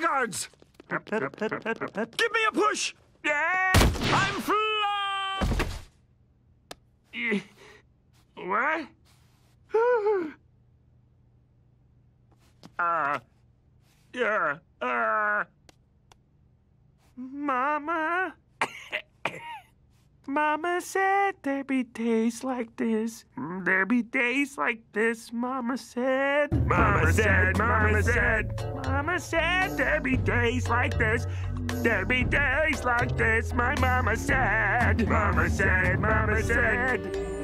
Laggards! Give me a push! Yeah! I'm! Eh, What? Uh, yeah, uh, Mama? Mama said there'd be days like this. Mm, there'd be days like this, Mama said. Mama said, Mama said, Mama said there'd be days like this. There'd be days like this, my mama said. Mama said, Mama said.